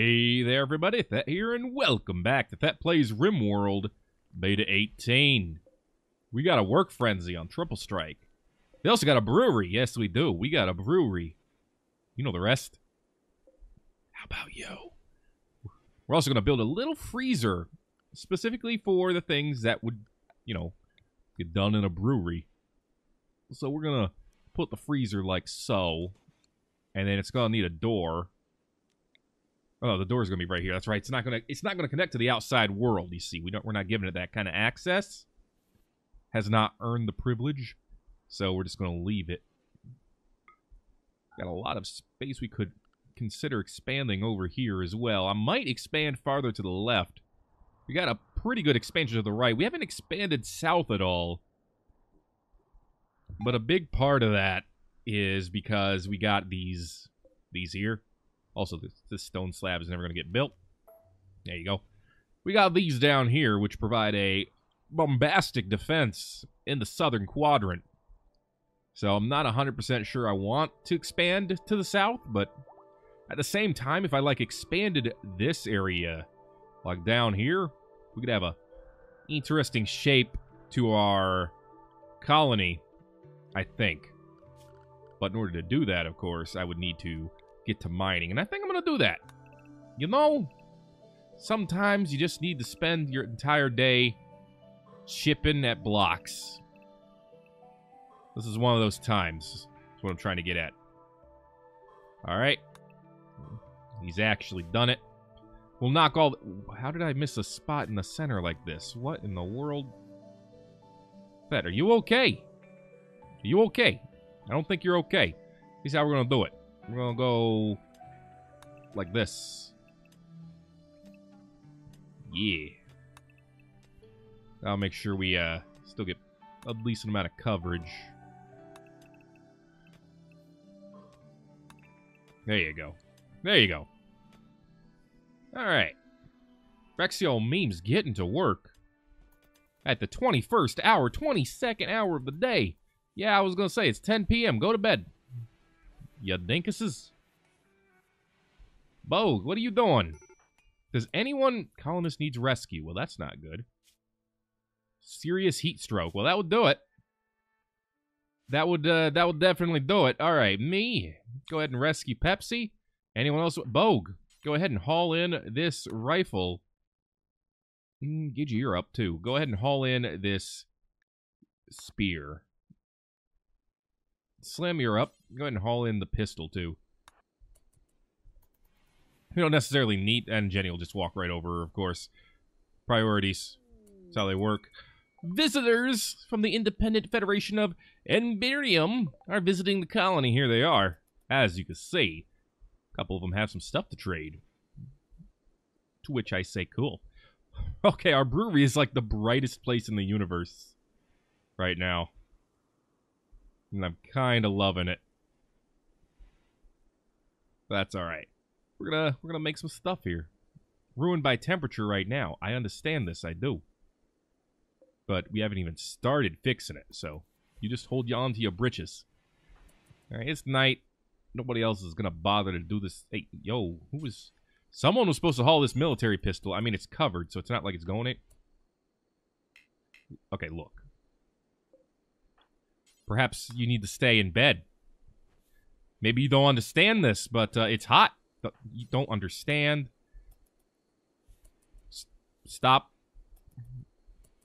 Hey there, everybody. Thet here, and welcome back to Thet Plays RimWorld Beta 18. We got a work frenzy on Triple Strike. They also got a brewery. Yes, we do. We got a brewery. You know the rest. How about you? We're also going to build a little freezer specifically for the things that would, you know, get done in a brewery. So we're going to put the freezer like so. And then it's going to need a door. Oh, the door's gonna be right here. That's right. It's not gonna. It's not gonna connect to the outside world. You see, we don't. We're not giving it that kind of access. Has not earned the privilege, so we're just gonna leave it. Got a lot of space we could consider expanding over here as well. I might expand farther to the left. We got a pretty good expansion to the right. We haven't expanded south at all. But a big part of that is because we got these these here. Also, this, this stone slab is never going to get built. There you go. We got these down here, which provide a bombastic defense in the southern quadrant. So I'm not 100% sure I want to expand to the south, but at the same time, if I, like, expanded this area, like down here, we could have a interesting shape to our colony, I think. But in order to do that, of course, I would need to get to mining. And I think I'm going to do that. You know, sometimes you just need to spend your entire day chipping at blocks. This is one of those times. That's what I'm trying to get at. Alright. He's actually done it. We'll knock all... How did I miss a spot in the center like this? What in the world? Fed, are you okay? Are you okay? I don't think you're okay. Here's how we're going to do it. We're gonna go like this. Yeah. I'll make sure we uh, still get a decent amount of coverage. There you go. There you go. Alright. Rexio Memes getting to work. At the 21st hour, 22nd hour of the day. Yeah, I was going to say, it's 10 p.m. Go to bed. You dinkuses? Bo, what are you doing? Does anyone... Colonist needs rescue. Well, that's not good. Serious heat stroke. Well, that would do it. That would, uh, that would definitely do it. All right, me. Go ahead and rescue Pepsi. Anyone else? Bogue, go ahead and haul in this rifle. Mm, Gigi, you're up, too. Go ahead and haul in this spear. Slim, you're up. Go ahead and haul in the pistol, too. We don't necessarily need... And Jenny will just walk right over, of course. Priorities. That's how they work. Visitors from the Independent Federation of Emberium are visiting the colony. Here they are. As you can see, a couple of them have some stuff to trade. To which I say, cool. Okay, our brewery is like the brightest place in the universe right now. And I'm kind of loving it. That's all right. We're gonna we're gonna make some stuff here. Ruined by temperature right now. I understand this. I do. But we haven't even started fixing it. So you just hold on to your britches. All right, it's night. Nobody else is gonna bother to do this. Hey, yo, who was? Someone was supposed to haul this military pistol. I mean, it's covered, so it's not like it's going it. Okay, look. Perhaps you need to stay in bed. Maybe you don't understand this, but uh, it's hot. You don't understand. S stop.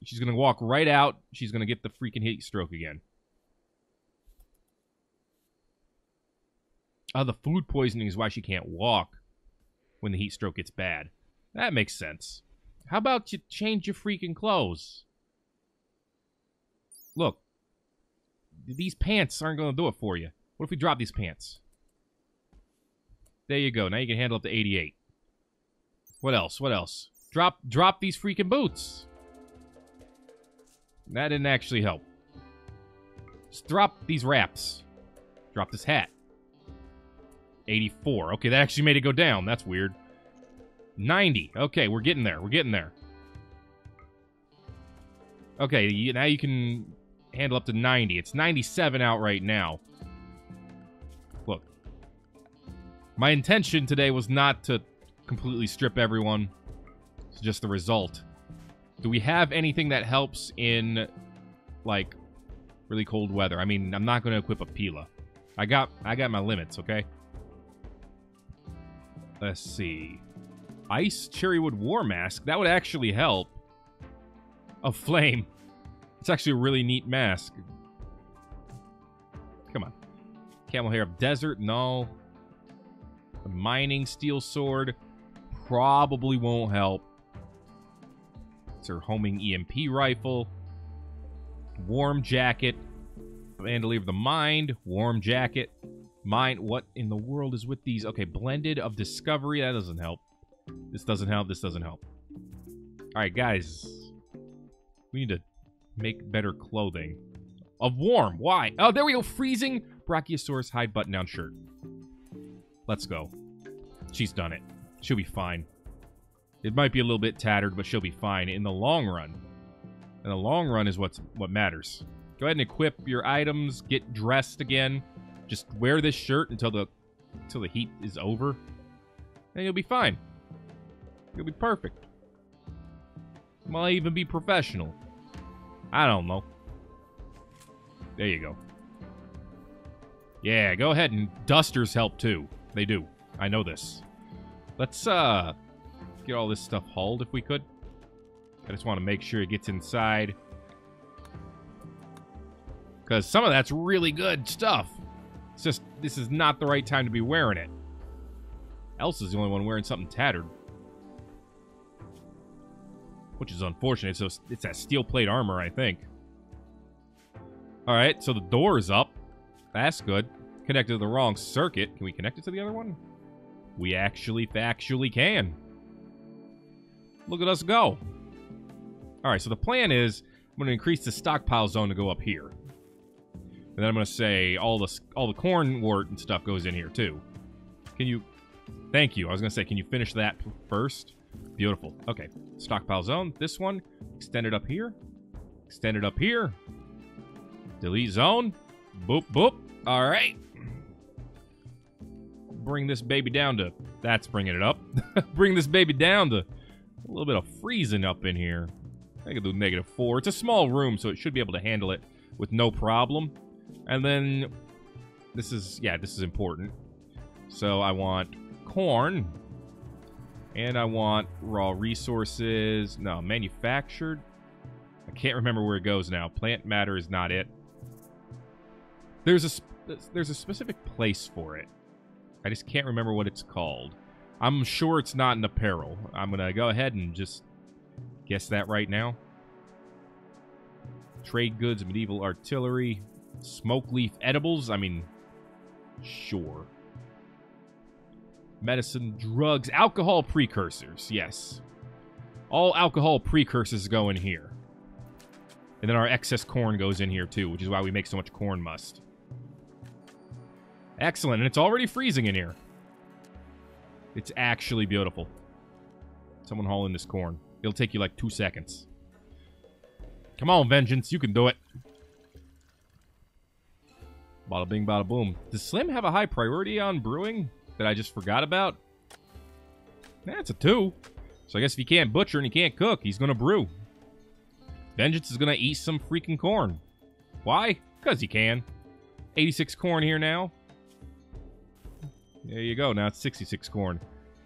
She's going to walk right out. She's going to get the freaking heat stroke again. Oh, the food poisoning is why she can't walk when the heat stroke gets bad. That makes sense. How about you change your freaking clothes? Look, these pants aren't going to do it for you. What if we drop these pants? There you go. Now you can handle up to 88. What else? What else? Drop drop these freaking boots. That didn't actually help. Just drop these wraps. Drop this hat. 84. Okay, that actually made it go down. That's weird. 90. Okay, we're getting there. We're getting there. Okay, now you can handle up to 90. It's 97 out right now. My intention today was not to completely strip everyone. It's just the result. Do we have anything that helps in, like, really cold weather? I mean, I'm not going to equip a Pila. I got, I got my limits, okay? Let's see. Ice Cherrywood War Mask. That would actually help. A flame. It's actually a really neat mask. Come on. Camel Hair of Desert. No. The Mining Steel Sword. Probably won't help. It's her homing EMP rifle. Warm Jacket. Bandolier of the Mind. Warm Jacket. Mind. What in the world is with these? Okay, Blended of Discovery. That doesn't help. This doesn't help. This doesn't help. Alright, guys. We need to make better clothing. Of warm. Why? Oh, there we go. Freezing Brachiosaurus hide button-down shirt. Let's go. She's done it. She'll be fine. It might be a little bit tattered, but she'll be fine in the long run. And the long run is what's what matters. Go ahead and equip your items, get dressed again. Just wear this shirt until the until the heat is over. And you'll be fine. You'll be perfect. Might even be professional. I don't know. There you go. Yeah, go ahead and dusters help too. They do. I know this. Let's uh get all this stuff hauled if we could. I just want to make sure it gets inside. Because some of that's really good stuff. It's just, this is not the right time to be wearing it. Elsa's the only one wearing something tattered. Which is unfortunate. So it's that steel plate armor, I think. Alright, so the door is up. That's good. Connected to the wrong circuit. Can we connect it to the other one? We actually factually can. Look at us go. Alright, so the plan is I'm going to increase the stockpile zone to go up here. And then I'm going to say all the all the corn wort and stuff goes in here too. Can you... Thank you. I was going to say, can you finish that first? Beautiful. Okay. Stockpile zone. This one. Extend it up here. Extend it up here. Delete zone. Boop, boop. All right. Bring this baby down to... That's bringing it up. Bring this baby down to a little bit of freezing up in here. I can do negative four. It's a small room, so it should be able to handle it with no problem. And then this is, yeah, this is important. So I want corn. And I want raw resources. No, manufactured. I can't remember where it goes now. Plant matter is not it. There's a there's a specific place for it. I just can't remember what it's called. I'm sure it's not an apparel. I'm going to go ahead and just guess that right now. Trade goods, medieval artillery, smoke leaf edibles. I mean, sure. Medicine, drugs, alcohol precursors. Yes. All alcohol precursors go in here. And then our excess corn goes in here too, which is why we make so much corn must. Excellent, and it's already freezing in here. It's actually beautiful. Someone haul in this corn. It'll take you like two seconds. Come on, Vengeance. You can do it. Bada bing, bada boom. Does Slim have a high priority on brewing that I just forgot about? That's a two. So I guess if he can't butcher and he can't cook, he's going to brew. Vengeance is going to eat some freaking corn. Why? Because he can. 86 corn here now. There you go. Now it's 66 corn.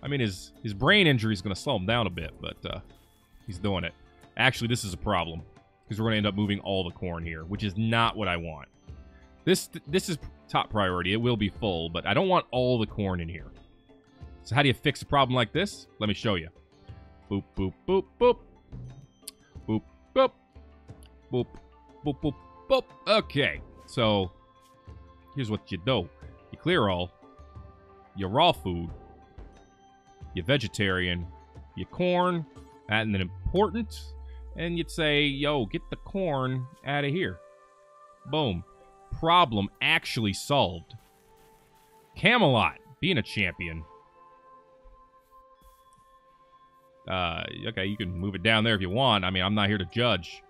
I mean, his his brain injury is going to slow him down a bit, but uh, he's doing it. Actually, this is a problem because we're going to end up moving all the corn here, which is not what I want. This this is top priority. It will be full, but I don't want all the corn in here. So how do you fix a problem like this? Let me show you. Boop, boop, boop, boop. Boop, boop. Boop, boop, boop, boop. Okay, so here's what you do. You clear all your raw food, your vegetarian, your corn, and then important, and you'd say, yo, get the corn out of here. Boom. Problem actually solved. Camelot, being a champion. Uh, okay, you can move it down there if you want. I mean, I'm not here to judge.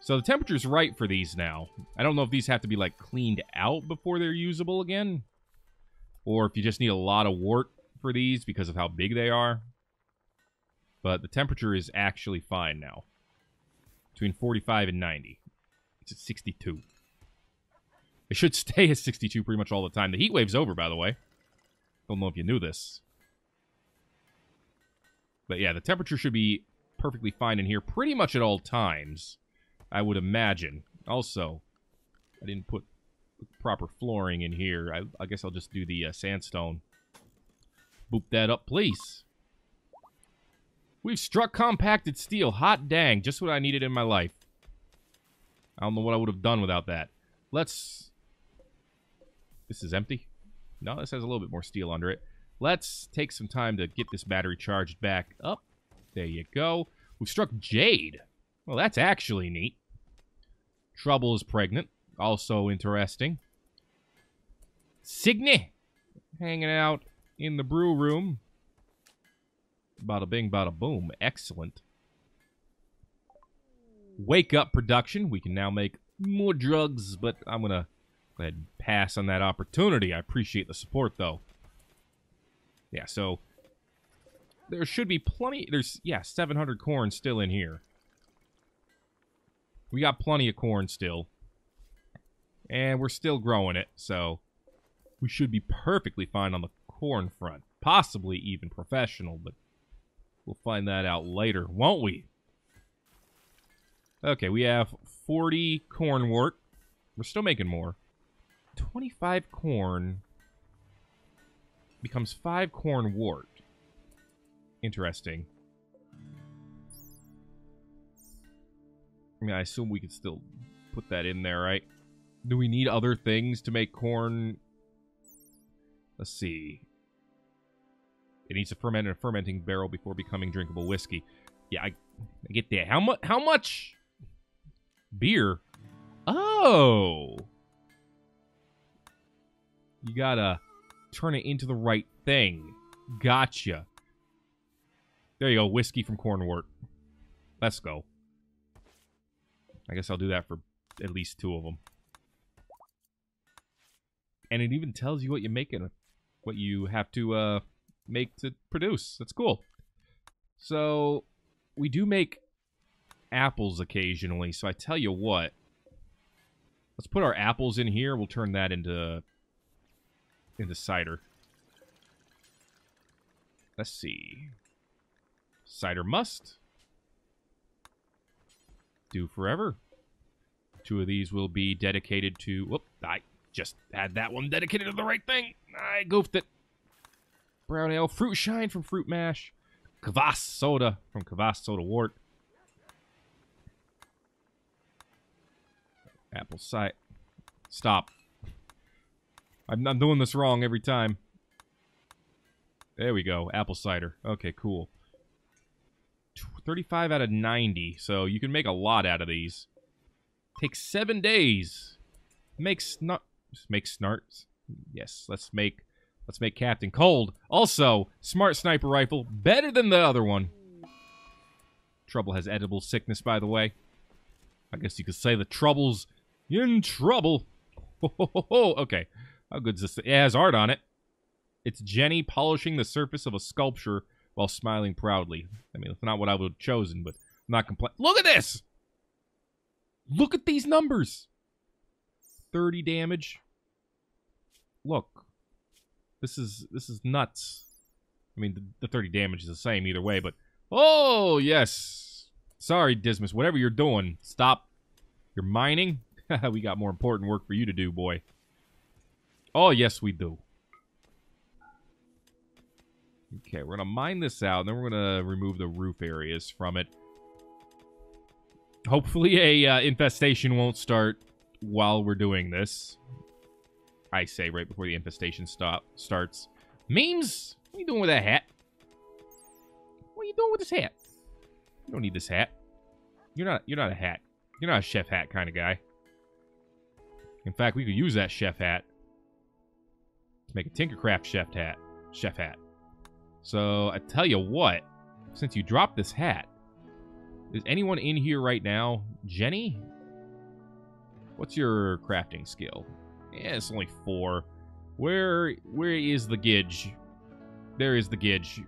So the temperature's right for these now. I don't know if these have to be, like, cleaned out before they're usable again. Or if you just need a lot of wort for these because of how big they are. But the temperature is actually fine now. Between 45 and 90. It's at 62. It should stay at 62 pretty much all the time. The heat wave's over, by the way. Don't know if you knew this. But yeah, the temperature should be perfectly fine in here pretty much at all times, I would imagine. Also, I didn't put proper flooring in here. I, I guess I'll just do the uh, sandstone. Boop that up, please. We've struck compacted steel. Hot dang. Just what I needed in my life. I don't know what I would have done without that. Let's... This is empty. No, this has a little bit more steel under it. Let's take some time to get this battery charged back up. There you go. We've struck Jade. Well, that's actually neat. Trouble is pregnant. Also interesting. Signe hanging out in the brew room. Bada bing, bada boom. Excellent. Wake up production. We can now make more drugs, but I'm going to go ahead and pass on that opportunity. I appreciate the support, though. Yeah, so there should be plenty. There's, yeah, 700 corn still in here. We got plenty of corn still. And we're still growing it, so we should be perfectly fine on the corn front. Possibly even professional, but we'll find that out later, won't we? Okay, we have 40 corn wort. We're still making more. 25 corn becomes 5 corn wort. Interesting. I mean, I assume we could still put that in there, right? Do we need other things to make corn? Let's see. It needs to ferment in a fermenting barrel before becoming drinkable whiskey. Yeah, I, I get that. How much? How much? Beer. Oh. You gotta turn it into the right thing. Gotcha. There you go. Whiskey from Cornwort. Let's go. I guess I'll do that for at least two of them. And it even tells you what you're making, what you have to uh, make to produce. That's cool. So, we do make apples occasionally. So I tell you what, let's put our apples in here. We'll turn that into into cider. Let's see. Cider must. Do forever. Two of these will be dedicated to... Whoop, I just had that one dedicated to the right thing. I goofed it. Brown ale. Fruit shine from Fruit Mash. Kvass soda from Kvass Soda Wort. Apple cider. Stop. I'm, I'm doing this wrong every time. There we go. Apple cider. Okay, cool. 35 out of 90. So you can make a lot out of these. Takes seven days. Makes not make snarts. Yes, let's make let's make Captain Cold. Also, smart sniper rifle, better than the other one. Trouble has edible sickness, by the way. I guess you could say the trouble's in trouble. okay. How good's this? It has art on it. It's Jenny polishing the surface of a sculpture while smiling proudly. I mean, it's not what I would have chosen, but I'm not complaining. Look at this! Look at these numbers! 30 damage. Look. This is this is nuts. I mean, the, the 30 damage is the same either way, but... Oh, yes! Sorry, Dismas. Whatever you're doing, stop. You're mining? we got more important work for you to do, boy. Oh, yes, we do. Okay, we're going to mine this out, and then we're going to remove the roof areas from it. Hopefully a uh, infestation won't start while we're doing this. I say right before the infestation stop starts. Memes? What are you doing with that hat? What are you doing with this hat? You don't need this hat. You're not you're not a hat. You're not a chef hat kind of guy. In fact, we could use that chef hat to make a Tinkercraft chef hat. Chef hat. So I tell you what, since you dropped this hat, is anyone in here right now? Jenny? What's your crafting skill? Yeah, it's only four. Where where is the gidge? There is the gidge.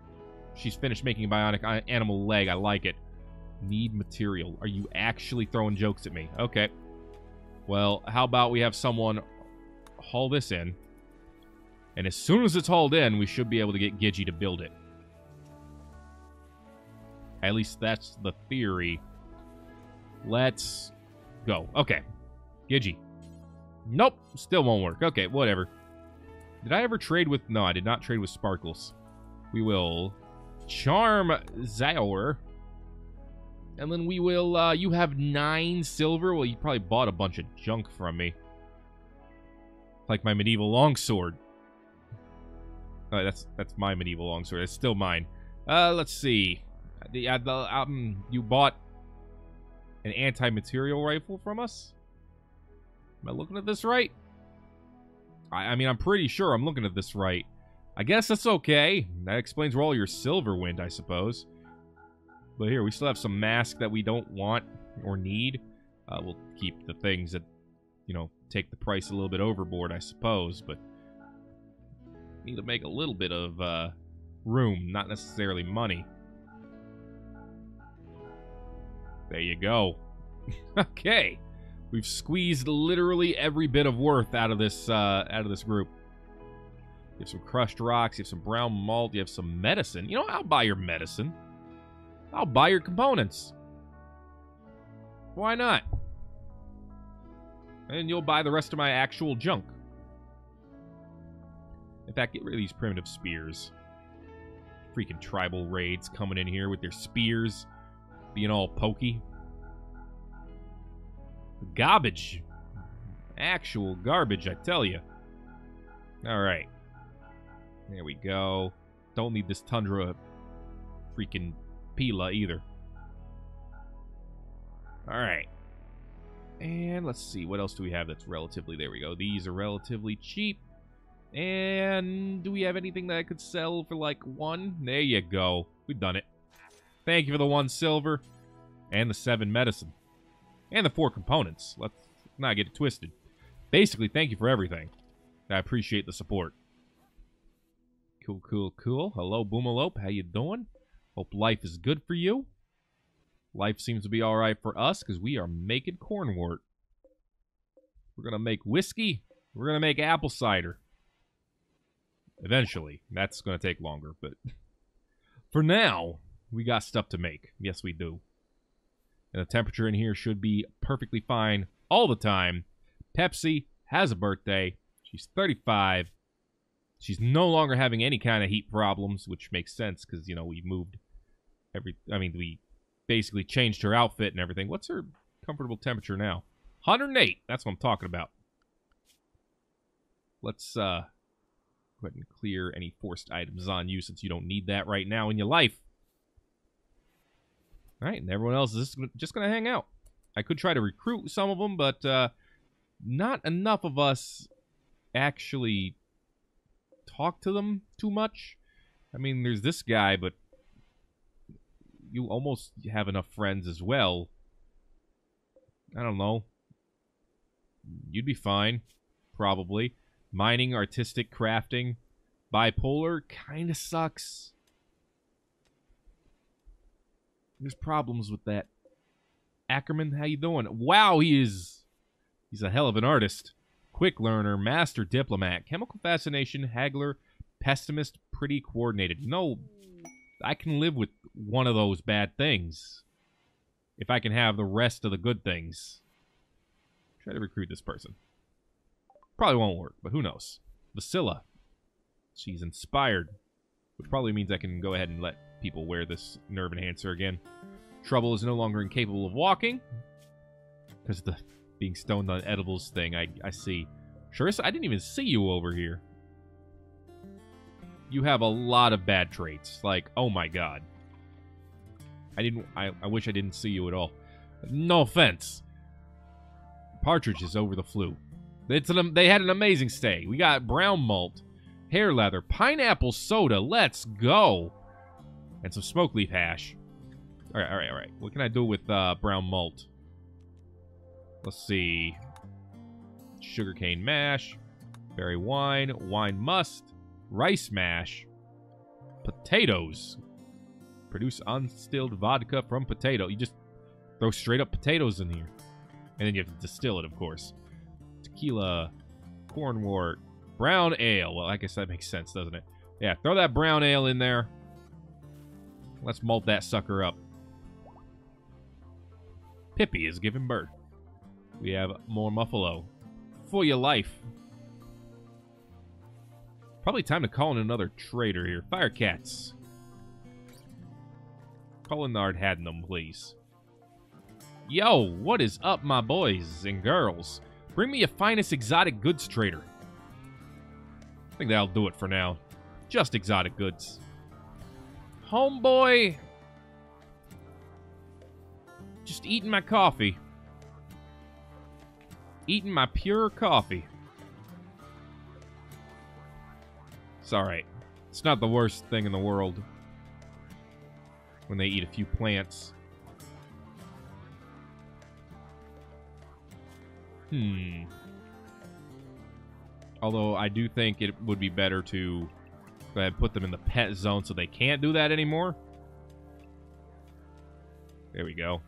She's finished making a bionic uh, animal leg. I like it. Need material. Are you actually throwing jokes at me? Okay. Well, how about we have someone haul this in. And as soon as it's hauled in, we should be able to get Gigi to build it. At least that's the theory. Let's go. Okay. Gigi. Nope. Still won't work. Okay, whatever. Did I ever trade with... No, I did not trade with Sparkles. We will charm Zaor. And then we will... Uh, you have nine silver? Well, you probably bought a bunch of junk from me. Like my medieval longsword. Uh, that's that's my medieval longsword. It's still mine. Uh, let's see. The, uh, the um, you bought an anti-material rifle from us. Am I looking at this right? I, I mean, I'm pretty sure I'm looking at this right. I guess that's okay. That explains where all your silver went, I suppose. But here, we still have some mask that we don't want or need. Uh, we'll keep the things that, you know, take the price a little bit overboard, I suppose. But need to make a little bit of uh, room, not necessarily money. There you go. okay. We've squeezed literally every bit of worth out of this uh, out of this group. You have some crushed rocks, you have some brown malt, you have some medicine. You know, I'll buy your medicine. I'll buy your components. Why not? And you'll buy the rest of my actual junk. In fact, get rid of these primitive spears. Freaking tribal raids coming in here with their spears being all pokey. Garbage. Actual garbage, I tell you. Alright. There we go. Don't need this Tundra freaking Pila either. Alright. And let's see, what else do we have that's relatively... There we go. These are relatively cheap. And do we have anything that I could sell for like one? There you go. We've done it. Thank you for the one silver and the seven medicine and the four components. Let's not get it twisted. Basically, thank you for everything. I appreciate the support. Cool, cool, cool. Hello, Boomalope. How you doing? Hope life is good for you. Life seems to be all right for us because we are making cornwort. We're going to make whiskey. We're going to make apple cider. Eventually. That's going to take longer, but for now, we got stuff to make. Yes, we do. And the temperature in here should be perfectly fine all the time. Pepsi has a birthday. She's 35. She's no longer having any kind of heat problems, which makes sense because, you know, we moved every. I mean, we basically changed her outfit and everything. What's her comfortable temperature now? 108. That's what I'm talking about. Let's uh, go ahead and clear any forced items on you since you don't need that right now in your life. All right, and everyone else is just going to hang out. I could try to recruit some of them, but uh, not enough of us actually talk to them too much. I mean, there's this guy, but you almost have enough friends as well. I don't know. You'd be fine, probably. Mining, artistic, crafting. Bipolar kind of sucks. There's problems with that. Ackerman, how you doing? Wow, he is he's a hell of an artist. Quick learner, master diplomat, chemical fascination, haggler, pessimist, pretty coordinated. Know, I can live with one of those bad things. If I can have the rest of the good things. Try to recruit this person. Probably won't work, but who knows. Vasilla. She's inspired. Which probably means I can go ahead and let people wear this nerve enhancer again. Trouble is no longer incapable of walking. Because the being stoned on edibles thing, I, I see. Sharissa, I didn't even see you over here. You have a lot of bad traits. Like, oh my god. I didn't. I, I wish I didn't see you at all. No offense. Partridge is over the flu. It's an, they had an amazing stay. We got brown malt, hare leather, pineapple soda. Let's go. And some smoke leaf hash. All right, all right, all right. What can I do with uh, brown malt? Let's see. Sugarcane mash, berry wine, wine must, rice mash, potatoes. Produce unstilled vodka from potato. You just throw straight up potatoes in here. And then you have to distill it, of course. Tequila, cornwort, brown ale. Well, I guess that makes sense, doesn't it? Yeah, throw that brown ale in there. Let's malt that sucker up. Pippi is giving birth. We have more Muffalo. For your life. Probably time to call in another trader here. Firecats. Call in the Ardhadnum, please. Yo, what is up, my boys and girls? Bring me your finest exotic goods trader. I think that'll do it for now. Just exotic goods. Homeboy. Just eating my coffee. Eating my pure coffee. It's alright. It's not the worst thing in the world. When they eat a few plants. Hmm. Although I do think it would be better to go ahead and put them in the pet zone so they can't do that anymore. There we go.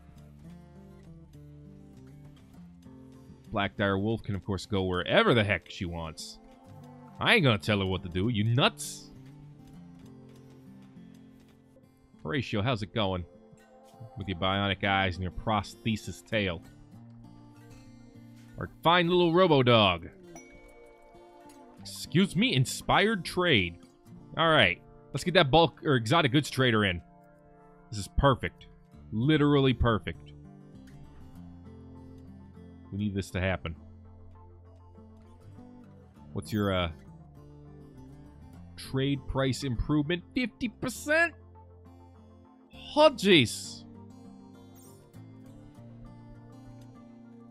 Black Dire Wolf can, of course, go wherever the heck she wants. I ain't gonna tell her what to do. You nuts? Horatio, how's it going? With your bionic eyes and your prosthesis tail. Our fine little robo-dog. Excuse me, inspired trade. Alright, let's get that bulk or exotic goods trader in. This is perfect. Literally perfect. We need this to happen. What's your uh trade price improvement? 50%? Oh, jeez.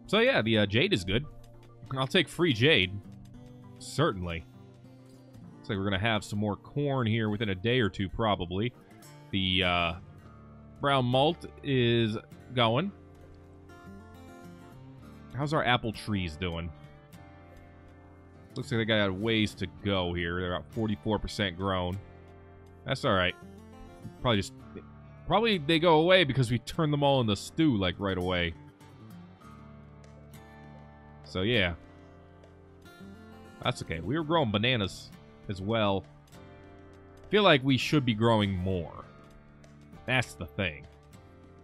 So yeah, the uh, jade is good. I'll take free jade. Certainly. Looks like we're going to have some more corn here within a day or two, probably. The uh, brown malt is going. How's our apple trees doing? Looks like they got ways to go here. They're about 44% grown. That's alright. Probably just... Probably they go away because we turn them all in the stew, like, right away. So, yeah. That's okay. We were growing bananas as well. feel like we should be growing more. That's the thing.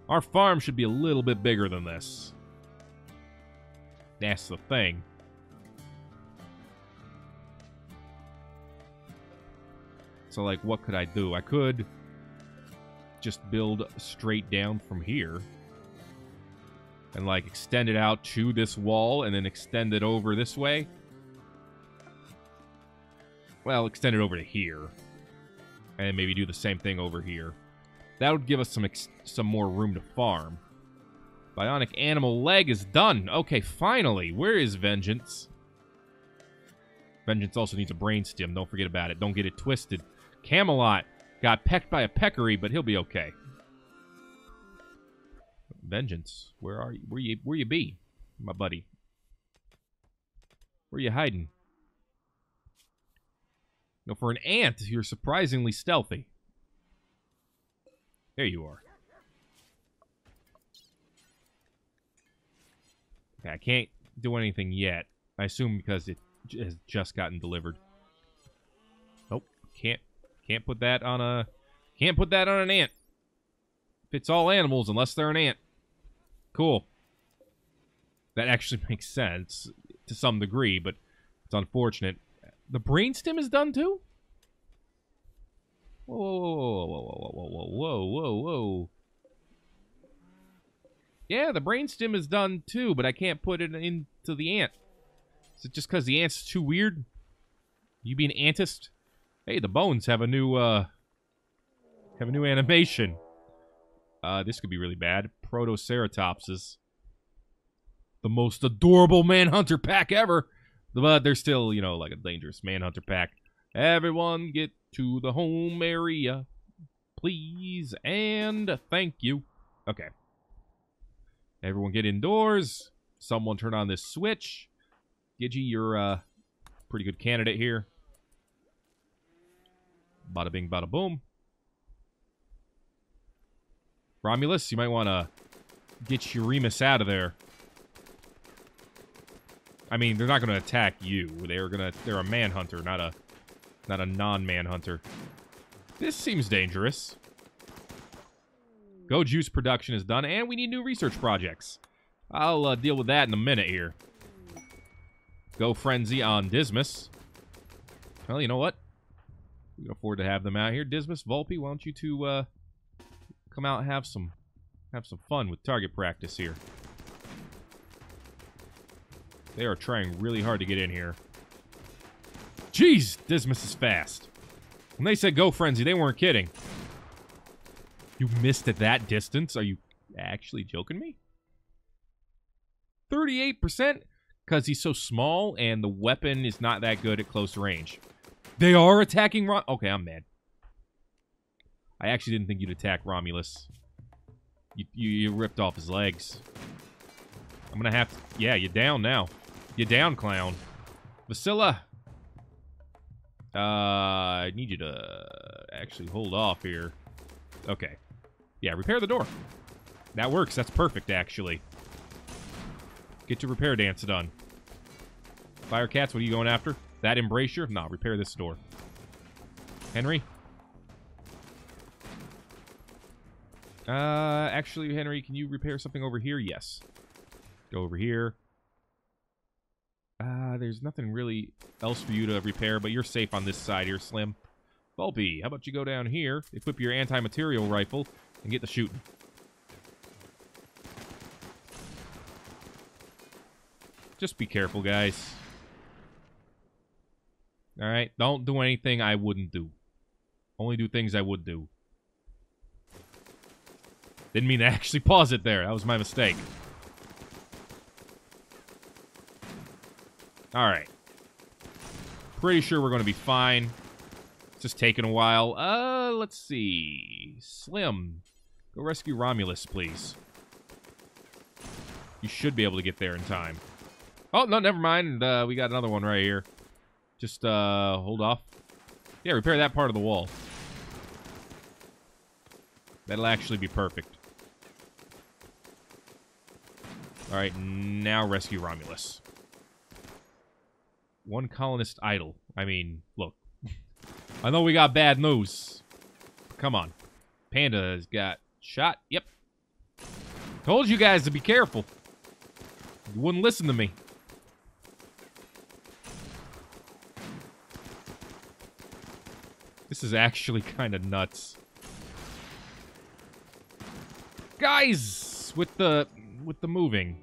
Our farm should be a little bit bigger than this. That's the thing. So, like, what could I do? I could just build straight down from here. And, like, extend it out to this wall and then extend it over this way. Well, extend it over to here. And maybe do the same thing over here. That would give us some some more room to farm. Bionic animal leg is done. Okay, finally. Where is Vengeance? Vengeance also needs a brain stem. Don't forget about it. Don't get it twisted. Camelot got pecked by a peccary, but he'll be okay. Vengeance, where are you? Where you? Where you be, my buddy? Where you hiding? No, for an ant, you're surprisingly stealthy. There you are. Okay, I can't do anything yet. I assume because it has just gotten delivered. Nope, can't can't put that on a can't put that on an ant. Fits all animals unless they're an ant. Cool. That actually makes sense to some degree, but it's unfortunate. The brainstem is done too? Whoa, whoa, whoa, whoa, whoa, whoa, whoa, whoa, whoa, whoa. Yeah, the brainstem is done too, but I can't put it into the ant. Is it just because the ant's too weird? You being antist? Hey, the bones have a new, uh, have a new animation. Uh, this could be really bad. Protoceratopses. The most adorable manhunter pack ever. But they're still, you know, like a dangerous manhunter pack. Everyone get to the home area, please, and thank you. Okay. Everyone get indoors. Someone turn on this switch. Gigi, you're a uh, pretty good candidate here. Bada bing, bada boom. Romulus, you might want to get your Remus out of there. I mean, they're not going to attack you. They're gonna. They're a manhunter, not a, not a non-manhunter. This seems dangerous. Go Juice production is done, and we need new research projects. I'll uh, deal with that in a minute here. Go Frenzy on Dismas. Well, you know what? We can afford to have them out here. Dismas, Volpe, why don't you two uh, come out and have some have some fun with target practice here. They are trying really hard to get in here. Jeez, Dismas is fast. When they said go frenzy, they weren't kidding. You missed at that distance? Are you actually joking me? 38%? Because he's so small and the weapon is not that good at close range. They are attacking Rom- Okay, I'm mad. I actually didn't think you'd attack Romulus. You, you, you ripped off his legs. I'm gonna have to... Yeah, you're down now. You're down, clown. Vasilla. Uh, I need you to actually hold off here. Okay. Yeah, repair the door. That works. That's perfect, actually. Get your repair dance done. Fire cats, what are you going after? That embrasure? Nah, repair this door. Henry? Uh, actually, Henry, can you repair something over here? Yes. Go over here. Uh, there's nothing really else for you to repair, but you're safe on this side here, Slim. Volpe, how about you go down here, equip your anti-material rifle, and get the shooting. Just be careful, guys. Alright? Don't do anything I wouldn't do. Only do things I would do. Didn't mean to actually pause it there. That was my mistake. Alright. Pretty sure we're going to be fine. It's just taking a while. Uh, let's see. Slim. Go rescue Romulus, please. You should be able to get there in time. Oh, no, never mind. Uh, we got another one right here. Just, uh, hold off. Yeah, repair that part of the wall. That'll actually be perfect. Alright, now rescue Romulus. One colonist idle. I mean, look. I know we got bad news. Come on. Panda has got shot. Yep. Told you guys to be careful. You wouldn't listen to me. This is actually kind of nuts. Guys, with the with the moving.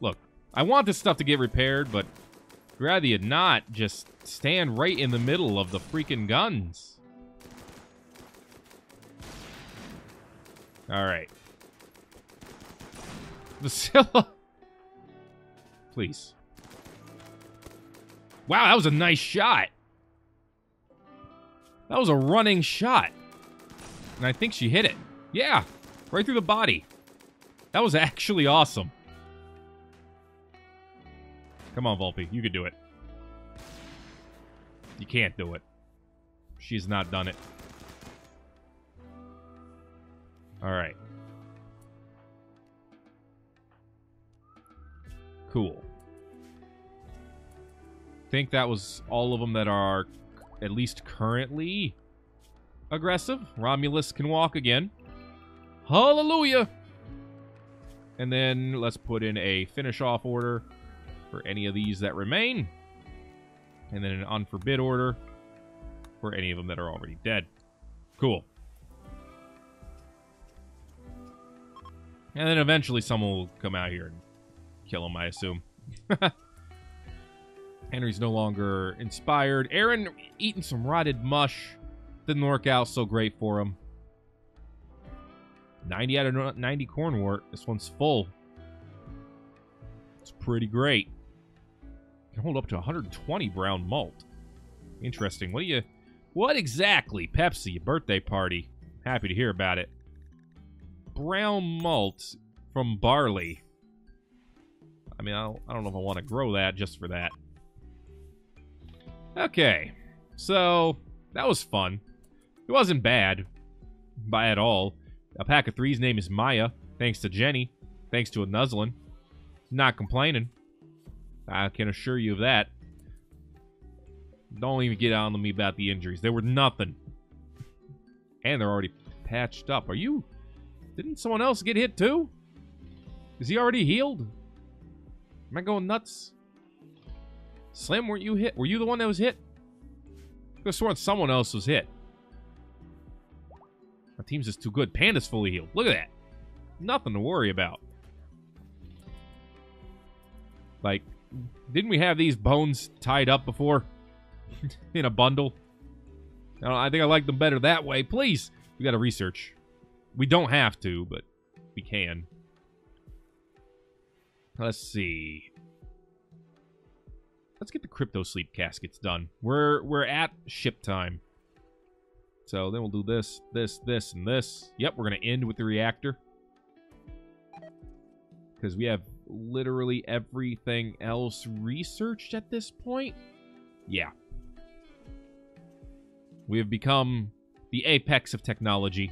Look, I want this stuff to get repaired, but rather you not just stand right in the middle of the freaking guns. All right. Vasilla. Please. Wow, that was a nice shot. That was a running shot. And I think she hit it. Yeah, right through the body. That was actually awesome. Come on, Volpe. You can do it. You can't do it. She's not done it. Alright. Cool. think that was all of them that are at least currently aggressive. Romulus can walk again. Hallelujah! And then let's put in a finish off order for any of these that remain. And then an unforbid order for any of them that are already dead. Cool. And then eventually someone will come out here and kill him, I assume. Henry's no longer inspired. Aaron eating some rotted mush. Didn't work out so great for him. 90 out of 90 corn wort. This one's full. It's pretty great. Can hold up to 120 brown malt. Interesting. What do you... What exactly? Pepsi, birthday party. Happy to hear about it. Brown malt from barley. I mean, I don't, I don't know if I want to grow that just for that. Okay, so that was fun. It wasn't bad by at all. A pack of three's name is Maya, thanks to Jenny, thanks to a Nuzzlin. Not complaining. I can assure you of that. Don't even get on to me about the injuries. They were nothing. And they're already patched up. Are you... Didn't someone else get hit too? Is he already healed? Am I going nuts? Slim, weren't you hit? Were you the one that was hit? I could have sworn someone else was hit. My team's just too good. Panda's fully healed. Look at that. Nothing to worry about. Like, didn't we have these bones tied up before? In a bundle? I, I think I like them better that way. Please, we got to research. We don't have to, but we can. Let's see. Let's get the crypto sleep caskets done. We're we're at ship time. So then we'll do this, this, this, and this. Yep, we're to end with the reactor. Because we have literally everything else researched at this point. Yeah. We have become the apex of technology.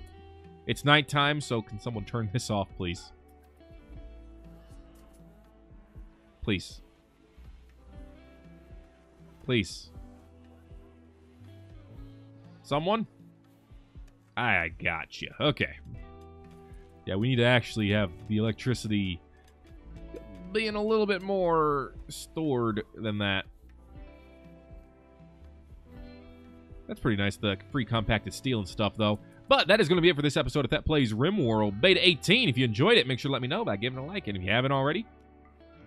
It's nighttime, so can someone turn this off, please? Please. Please. Someone? I got you. Okay. Yeah, we need to actually have the electricity being a little bit more stored than that. Thet's pretty nice, the free compacted steel and stuff, though. But that is going to be it for this episode of Thet Plays RimWorld Beta 18. If you enjoyed it, make sure to let me know by giving a like. And if you haven't already,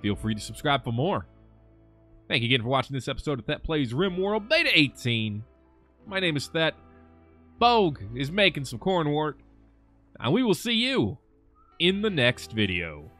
feel free to subscribe for more. Thank you again for watching this episode of That Plays RimWorld Beta 18. My name is Thet. Bogue is making some corn work. And we will see you in the next video.